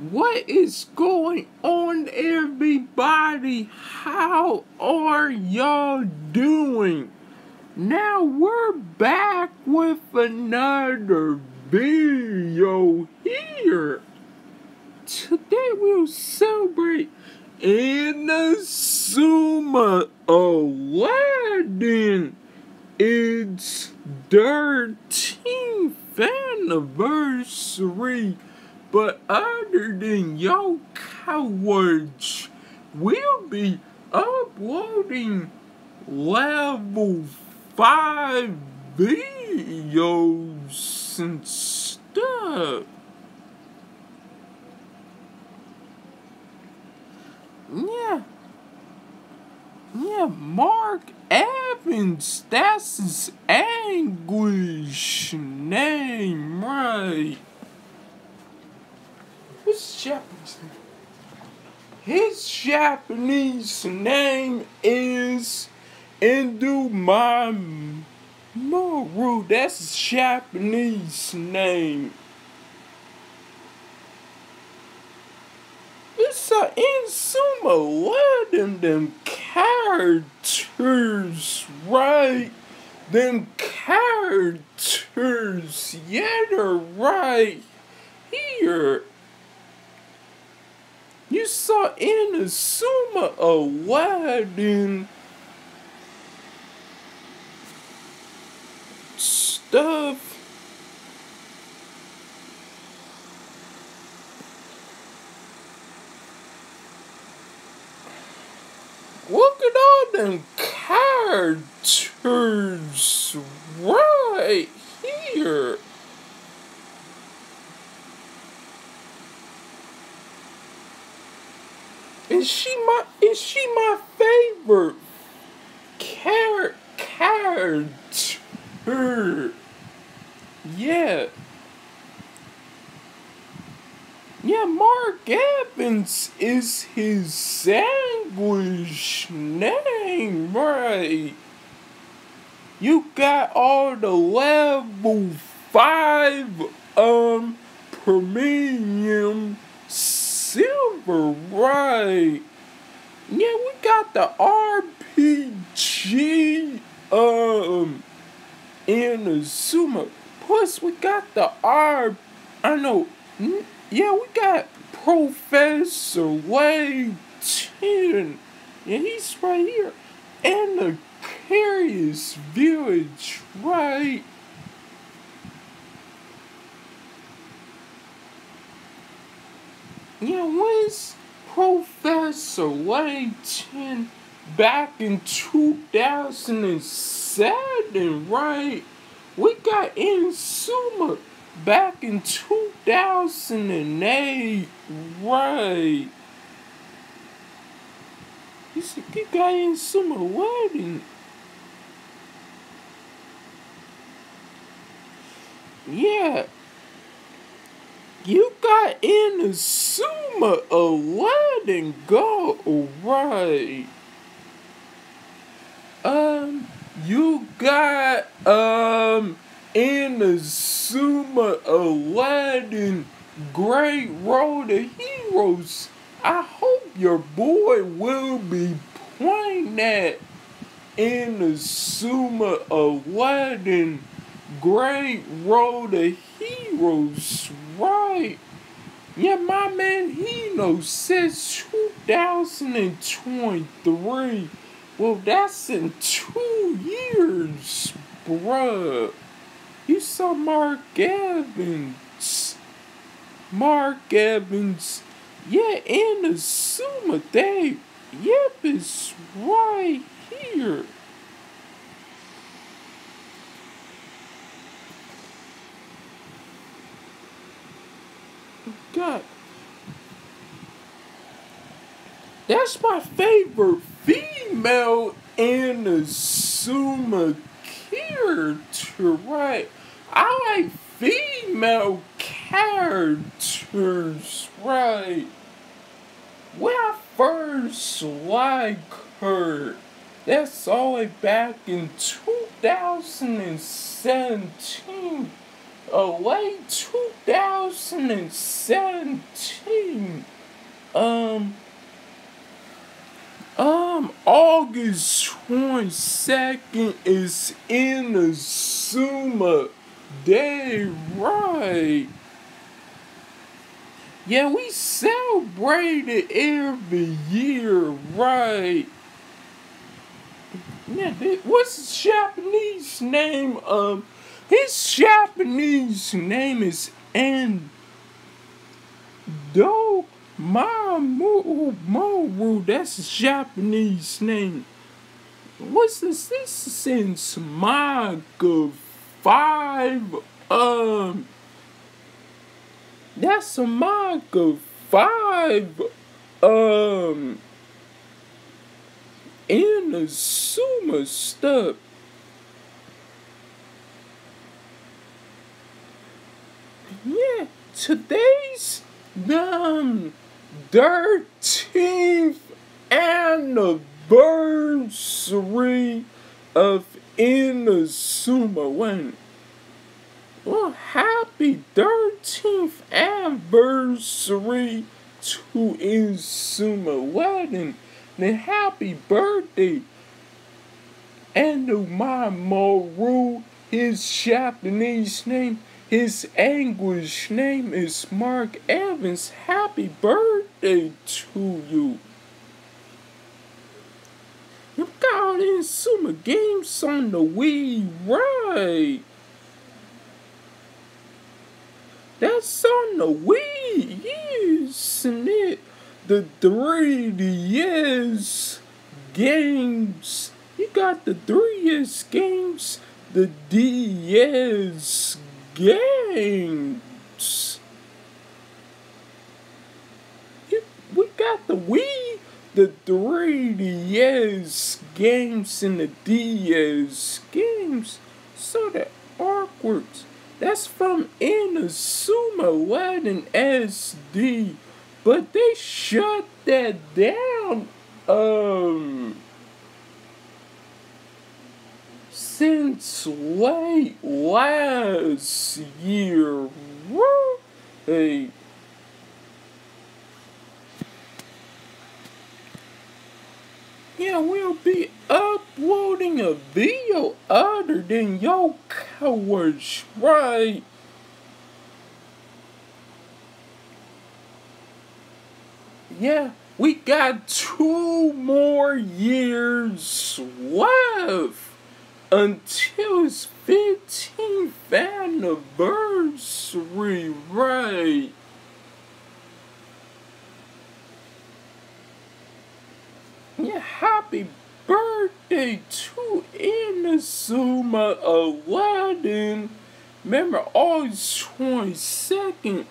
What is going on, everybody? How are y'all doing? Now we're back with another video here. Today we'll celebrate Inazuma Eleven. It's 13th anniversary. But other than Yo-kai Watch, we'll be uploading level 5 videos and stuff. Yeah. Yeah, Mark Evans, that's his English name, right? What's Japanese name? His Japanese name is Indumaru. That's his Japanese name. It's a Inazuma Eleven them characters, right? Them characters, yeah, they're right here. You saw Inazuma Eleven stuff. Look at all them characters right here. Is she my is she my favorite character character? Yeah. Yeah, Mark Evans is his English name, right? You got all the level five um premium silver, right? Yeah, we got the RPG um in Inazuma. Plus we got the R I know yeah, we got Professor Layton. Yeah, he's right here. And the Curious Village, right? Yeah, when's Professor Layton back in 2007, right? We got Inazuma back in 2008, right? You see, you got Inazuma Eleven. Yeah. You got Inazuma Eleven go right. Um, you got um Inazuma Eleven Great Road of Heroes. I hope your boy will be playing that Inazuma Eleven Great Road of Heroes, right? Yeah, my man he Hino says 2023. Well, that's in two years, bruh. You saw Mark Evans. Mark Evans. Yeah, Inazuma Day. Yep, it's right here. That's my favorite female Inazuma character, right? I like female characters, right? When I first like her, that's all the way back in 2017. Late 2017. Um, um, August 22nd is Inazuma Day, right? Yeah, we celebrate it every year, right? Yeah, what's the Japanese name? Um, his Japanese name is Endo Mamoru. That's his Japanese name. What's this? This is since manga five. Um, that's a manga five. Um, Inazuma stuff. Yeah, today's the thirteenth anniversary of Inazuma when well happy 13th anniversary to Inazuma Eleven and happy birthday. And my Maru his Japanese name his English name is Mark Evans. Happy birthday to you. You've got Inazuma Games on the Wii, right? That's on the Wii, isn't it? The 3DS games. You got the 3DS games, the DS games. We got the Wii, the 3DS games, and the DS games. So the awkward. That's from Inazuma Eleven SD. But they shut that down. Um since late last year. Hey. Yeah, we'll be uploading a video other than Yo-kai Watch, right? Yeah, we got two more years left until his 15th anniversary, right? Yeah, happy birthday to Inazuma Eleven. Remember, August 22nd.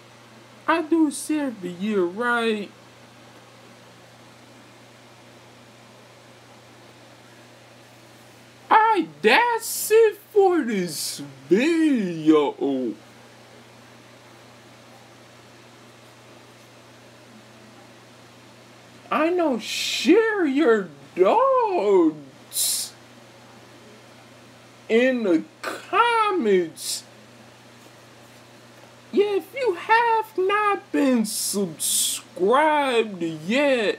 I do it every year, right? That's it for this video. I know, share your dogs in the comments. Yeah, if you have not been subscribed yet,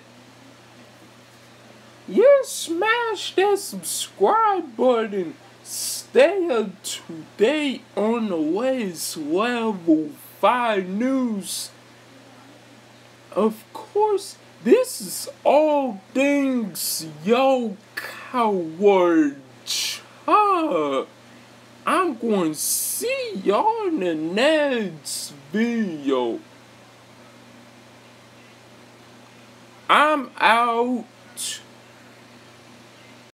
yeah, smash that subscribe button. Stay up to date on the latest level 5 news. Of course, this is all things Yo-kai Watch. I'm going to see y'all in the next video. I'm out.